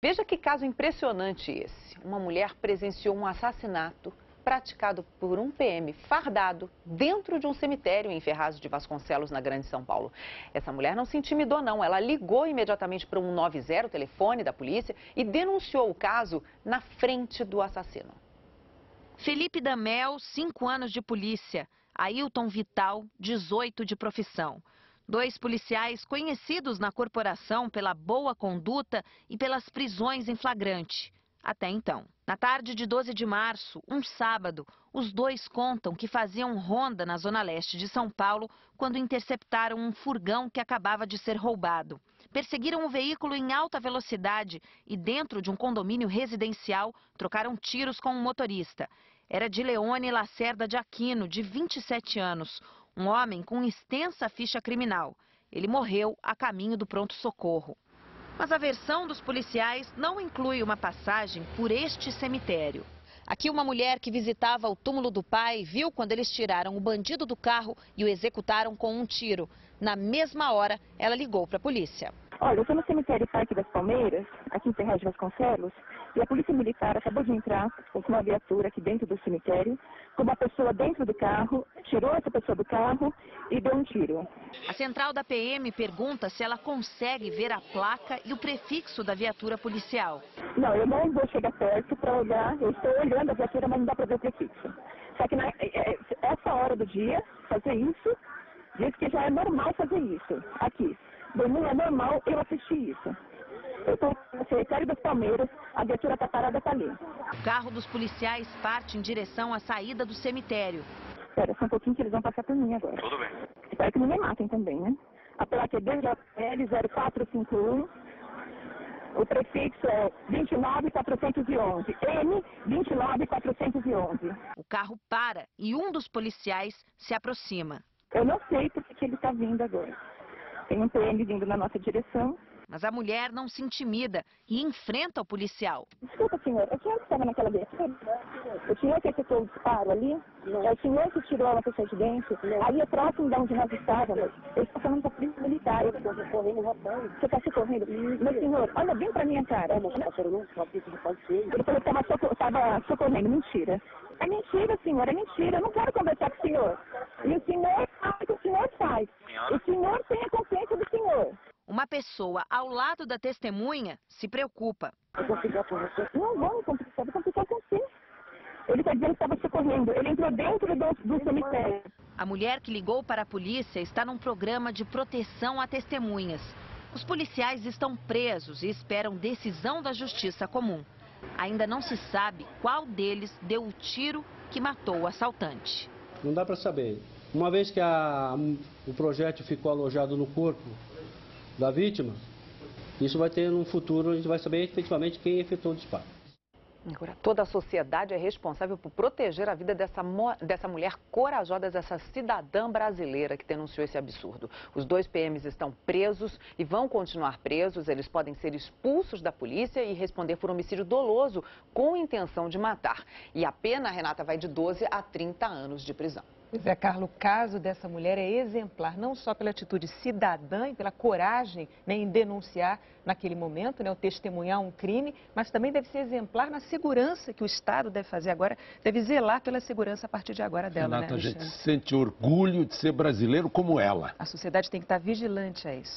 Veja que caso impressionante esse. Uma mulher presenciou um assassinato praticado por um PM fardado dentro de um cemitério em Ferraz de Vasconcelos, na Grande São Paulo. Essa mulher não se intimidou, não. Ela ligou imediatamente para um 90, telefone da polícia, e denunciou o caso na frente do assassino. Felipe Damel, 5 anos de polícia. Ailton Vital, 18 de profissão. Dois policiais conhecidos na corporação pela boa conduta e pelas prisões em flagrante. Até então. Na tarde de 12 de março, um sábado, os dois contam que faziam ronda na zona leste de São Paulo quando interceptaram um furgão que acabava de ser roubado. Perseguiram o veículo em alta velocidade e, dentro de um condomínio residencial, trocaram tiros com um motorista. Era de Leone Lacerda de Aquino, de 27 anos, um homem com extensa ficha criminal. Ele morreu a caminho do pronto-socorro. Mas a versão dos policiais não inclui uma passagem por este cemitério. Aqui uma mulher que visitava o túmulo do pai viu quando eles tiraram o bandido do carro e o executaram com um tiro. Na mesma hora, ela ligou para a polícia. Olha, eu estou no cemitério Parque das Palmeiras, aqui em Ferraz de Vasconcelos, e a Polícia Militar acabou de entrar com uma viatura aqui dentro do cemitério, com uma pessoa dentro do carro, tirou essa pessoa do carro e deu um tiro. A central da PM pergunta se ela consegue ver a placa e o prefixo da viatura policial. Não, eu não vou chegar perto para olhar, eu estou olhando a viatura, mas não dá para ver o prefixo. Só que na, é, é, essa hora do dia, fazer isso, diz que já é normal fazer isso, aqui. Domingo é normal eu assistir isso. Eu estou no cemitério das Palmeiras, a viatura está parada para ali. O carro dos policiais parte em direção à saída do cemitério. Espera só um pouquinho que eles vão passar por mim agora. Tudo bem. Espero que não me matem também, né? A placa é DJL0451. O prefixo é 29411. M 29411. O carro para e um dos policiais se aproxima. Eu não sei por que ele está vindo agora. Tem um PM vindo na nossa direção. Mas a mulher não se intimida e enfrenta o policial. Desculpa, senhor, o senhor que estava naquela viatura? O senhor que efetuou o disparo ali? É o senhor que tirou uma pessoa de dentro? Ali é próximo de onde nós estávamos. Eu estou falando com a polícia militar. Eu estou correndo rapaz. Você está se correndo? Meu senhor, olha bem para minha cara. Eu não sabe o que pode ser. Ele falou que estava socorrendo. Mentira. É mentira, senhor, é mentira. Eu não quero conversar com o senhor. E o senhor sabe o que o senhor faz. O senhor tem a consciência do senhor. Uma pessoa ao lado da testemunha se preocupa. Não vou me complicar, vou complicar com você. Ele está dizendo que estava socorrendo. Ele entrou dentro do, do cemitério. A mulher que ligou para a polícia está num programa de proteção a testemunhas. Os policiais estão presos e esperam decisão da justiça comum. Ainda não se sabe qual deles deu o tiro que matou o assaltante. Não dá para saber. Uma vez que a, o projétil ficou alojado no corpo da vítima, isso vai ter no futuro, a gente vai saber efetivamente quem efetuou o disparo. Agora, toda a sociedade é responsável por proteger a vida dessa, dessa mulher corajosa, dessa cidadã brasileira que denunciou esse absurdo. Os dois PMs estão presos e vão continuar presos. Eles podem ser expulsos da polícia e responder por homicídio doloso com intenção de matar. E a pena, Renata, vai de 12 a 30 anos de prisão. Pois é, Carlos, o caso dessa mulher é exemplar, não só pela atitude cidadã e pela coragem né, em denunciar naquele momento, né, o testemunhar um crime, mas também deve ser exemplar na segurança que o Estado deve fazer agora, deve zelar pela segurança a partir de agora dela. Renata, né, a gente sente orgulho de ser brasileiro como ela. A sociedade tem que estar vigilante a isso.